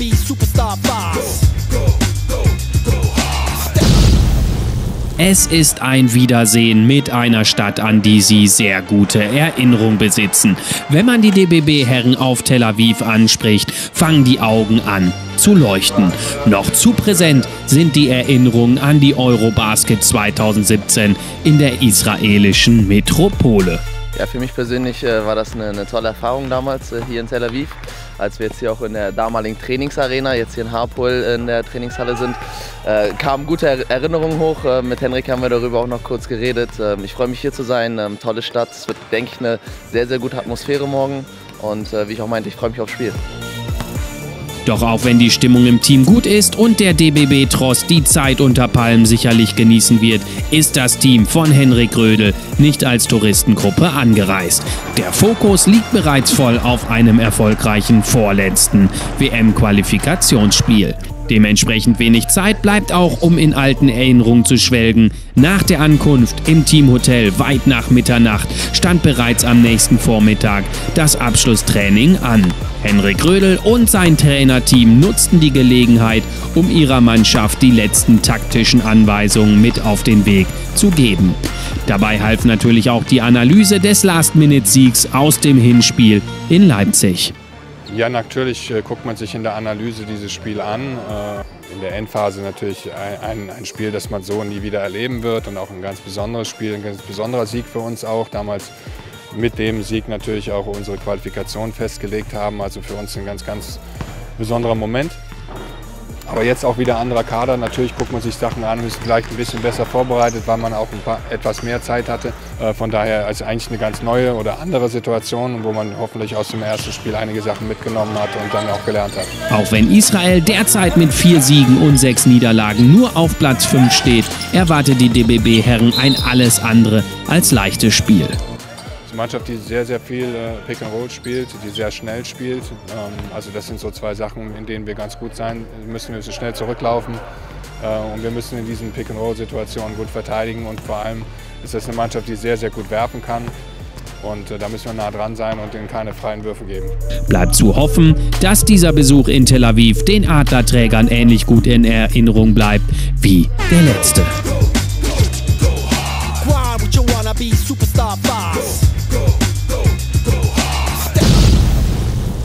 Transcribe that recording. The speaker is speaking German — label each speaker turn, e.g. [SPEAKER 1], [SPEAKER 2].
[SPEAKER 1] be superstar fast.
[SPEAKER 2] Es ist ein Wiedersehen mit einer Stadt, an die sie sehr gute Erinnerung besitzen. Wenn man die DBB-Herren auf Tel Aviv anspricht, fangen die Augen an zu leuchten. Noch zu präsent sind die Erinnerungen an die Eurobasket 2017 in der israelischen Metropole.
[SPEAKER 3] Ja, für mich persönlich äh, war das eine, eine, tolle Erfahrung damals äh, hier in Tel Aviv, als wir jetzt hier auch in der damaligen Trainingsarena, jetzt hier in Harpol in der Trainingshalle sind, äh, kamen gute er Erinnerungen hoch. Äh, mit Henrik haben wir darüber auch noch kurz geredet. Ähm, ich freue mich hier zu sein, ähm, tolle Stadt. Es wird, denke ich, eine sehr, sehr gute Atmosphäre morgen und äh, wie ich auch meinte, ich freue mich aufs Spiel.
[SPEAKER 2] Doch auch wenn die Stimmung im Team gut ist und der DBB Trost die Zeit unter Palmen sicherlich genießen wird, ist das Team von Henrik Rödel nicht als Touristengruppe angereist. Der Fokus liegt bereits voll auf einem erfolgreichen vorletzten WM-Qualifikationsspiel. Dementsprechend wenig Zeit bleibt auch, um in alten Erinnerungen zu schwelgen. Nach der Ankunft im Teamhotel weit nach Mitternacht stand bereits am nächsten Vormittag das Abschlusstraining an. Henrik Rödel und sein Trainerteam nutzten die Gelegenheit, um ihrer Mannschaft die letzten taktischen Anweisungen mit auf den Weg zu geben. Dabei half natürlich auch die Analyse des Last-Minute-Siegs aus dem Hinspiel in Leipzig.
[SPEAKER 4] Ja, natürlich äh, guckt man sich in der Analyse dieses Spiel an. Äh, in der Endphase natürlich ein, ein, Spiel, das man so nie wieder erleben wird und auch ein ganz besonderes Spiel, ein ganz besonderer Sieg für uns auch. Damals mit dem Sieg natürlich auch unsere Qualifikation festgelegt haben. Also für uns ein ganz, ganz besonderer Moment. Aber jetzt auch wieder anderer Kader. Natürlich guckt man sich Sachen an, ist vielleicht ein bisschen besser vorbereitet, weil man auch paar, etwas mehr Zeit hatte. Äh, von daher also eigentlich eine ganz neue oder andere Situation, wo man hoffentlich aus dem ersten Spiel einige Sachen mitgenommen hat und dann auch gelernt hat.
[SPEAKER 2] Auch wenn Israel derzeit mit vier Siegen und sechs Niederlagen nur auf Platz 5 steht, erwartet die DBB-Herren ein alles andere als leichtes Spiel.
[SPEAKER 4] Mannschaft, die sehr, sehr viel äh, Pick and Roll spielt, die sehr schnell spielt. Ähm, also das sind so zwei Sachen, in denen wir ganz gut sein müssen. Wir müssen schnell zurücklaufen äh, und wir müssen in diesen Pick and Roll Situationen gut verteidigen und vor allem ist das eine Mannschaft, die sehr, sehr gut werfen kann. Und äh, da müssen wir nah dran sein und ihnen keine freien Würfe geben.
[SPEAKER 2] Bleibt zu hoffen, dass dieser Besuch in Tel Aviv den Adlerträgern ähnlich gut in Erinnerung bleibt wie der letzte.
[SPEAKER 1] Superstar vibes.